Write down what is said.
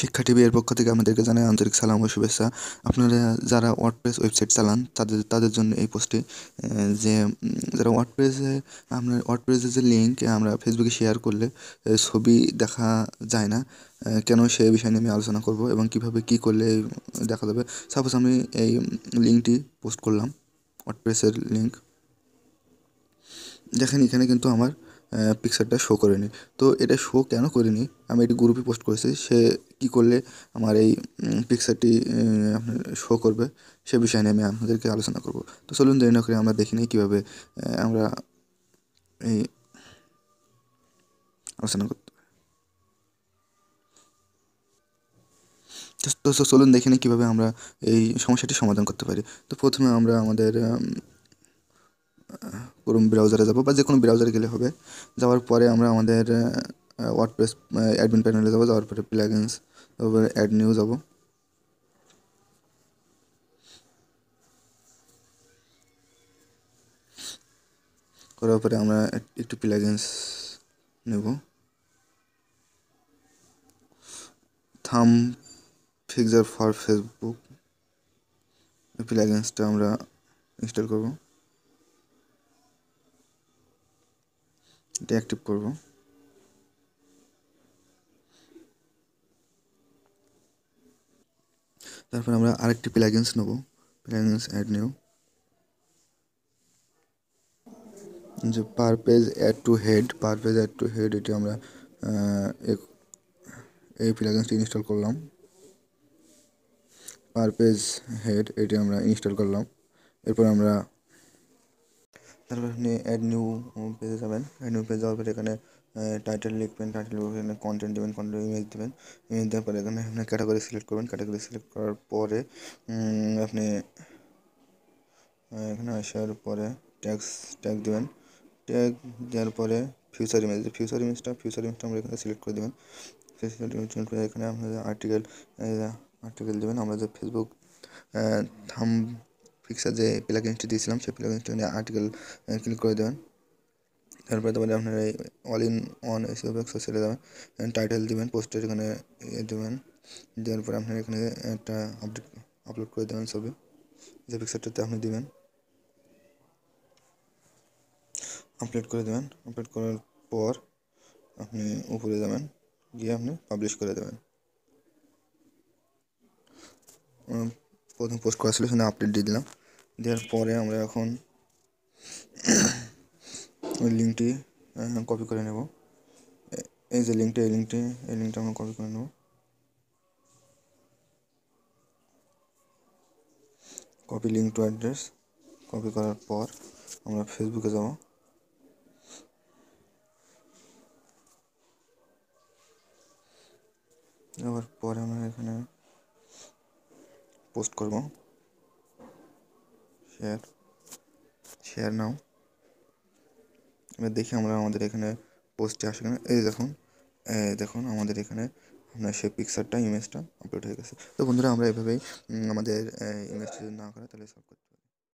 শিক্ষা টিভি এর পক্ষ থেকে আপনাদেরকে জানাই আন্তরিক সালাম ও শুভেচ্ছা। আপনারা যারা ওয়ার্ডপ্রেস ওয়েবসাইট চালান, তাদের তাদের জন্য এই পোস্টটি যে যারা ওয়ার্ডপ্রেসে আপনার ওয়ার্ডপ্রেসের যে লিঙ্ক আমরা ফেসবুকে শেয়ার করলে ছবি দেখা যায় না কেন সে বিষয় নিয়ে আমি আলোচনা করব এবং কীভাবে কি করলে দেখা যাবে। সাপোজ আমি এই লিঙ্কটি পোস্ট করলাম ওয়ার্ডপ্রেসের লিঙ্ক দেখেন, এখানে কিন্তু আমার পিকচারটা শো করেনি। তো এটা শো কেন করিনি? আমি এটি গ্রুপে পোস্ট করেছি, সে কি করলে আমার এই পিকচারটি আপনার শো করবে, সে বিষয় নিয়ে আমি আপনাদেরকে আলোচনা করব। তো চলুন দেরি না করে আমরা দেখি নিই কীভাবে আমরা এই আলোচনা করতে তো চলুন দেখে নিই কীভাবে আমরা এই সমস্যাটি সমাধান করতে পারি। তো প্রথমে আমরা আমাদের ক্রোম ব্রাউজারে যাব বা যে কোনো ব্রাউজারে গেলে হবে। যাওয়ার পরে আমরা আমাদের ওয়ার্ডপ্রেস অ্যাডমিন প্যানেলে যাব, যাওয়ার পরে প্লাগিনস তারপরে অ্যাড নিউ যাব। করার পরে আমরা একটু প্লাগিনস নেব। থাম ফিক্সার ফর ফেসবুক প্লাগিনসটা আমরা ইনস্টল করব। এটা অ্যাক্টিভ করব। তারপর আমরা আরেকটি প্লাগিনস নেব। প্লাগিনস অ্যাড নিউ যে per page add to head per page add to head এটি আমরা এই প্লাগিনসটি ইনস্টল করলাম। পার পেজ হেড এটি আমরা ইনস্টল করলাম। এরপর আমরা তারপর আপনি অ্যাড নিউ পেজে যাবেন। অ্যাড নিউ পেজ যাওয়ার পরে এখানে টাইটেল লিখবেন টাইটেল এখানে কন্টেন্ট দেবেন কন্টেন্ট ইমেজ দেবেন। ইমেজ দেওয়ার পরে এখানে আপনি ক্যাটাগরি সিলেক্ট করবেন। ক্যাটাগরি সিলেক্ট করার পরে আপনি এখানে আসার পরে ট্যাক্স ট্যাগ দেবেন। ট্যাগ দেওয়ার পরে ফিউচার ইমেজ ফিউচার ইমেজটা ফিউচার ইমেজটা আমরা এখানে সিলেক্ট করে দেবেন। এখানে আপনাদের আর্টিকেল আর্টিকেল দেবেন, আমরা যে ফেসবুক থাম ফিক্সার যে প্লাগিনসটি দিয়েছিলাম, সেই প্লাগিনসটি এখানে আর্টিকেল ক্লিক করে দেবেন। তারপরে তারপরে আপনারা এই অল ইন ওয়ান এসিও ব্যাক্সে ছেড়ে দেবেন টাইটেল দেবেন পোস্টের এখানে দেবেন। দেওয়ার পরে আপনারা এখানে একটা আপডেট আপলোড করে দেবেন ছবি, যে পিকচারটাতে আপনি দেবেন। আপলোড করে দেবেন আপলোড করার পর আপনি উপরে যাবেন, গিয়ে আপনি পাবলিশ করে দেবেন। প্রথম পোস্ট করা ছিল, সেখানে আপডেট দিয়ে দিলাম। দেওয়ার পরে আমরা এখন ওই লিঙ্কটি কপি করে নেব। এই যে লিঙ্কটি এই লিঙ্কটি এই লিঙ্কটা আমরা কপি করে নেব। Copy link to address copy করার পর আমরা ফেসবুকে যাব। যাওয়ার পরে আমরা এখানে পোস্ট করব। শেয়ার শেয়ার নাও এবার দেখি আমরা আমাদের এখানে পোস্টে আসে কিনা। এই দেখুন দেখুন আমাদের এখানে আপনার সেই পিকচারটা ইমেজটা আপলোড হয়ে গেছে। তো বন্ধুরা, আমরা এভাবেই আমাদের ইমেজটা যদি না করে, তাহলে সব করতে